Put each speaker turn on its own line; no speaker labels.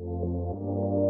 うん。